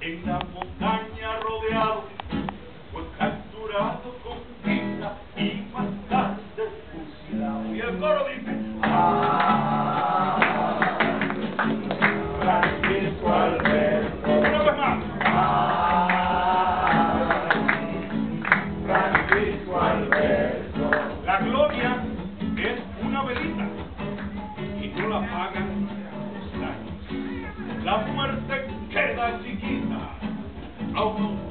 En la montaña rodeado, fue capturado con vida y más tarde fusilado. Y el coro dice, ¡Ah! Francisco Alberto. La gloria es una velita y tú la pagas los años. La muerte queda chiquita a un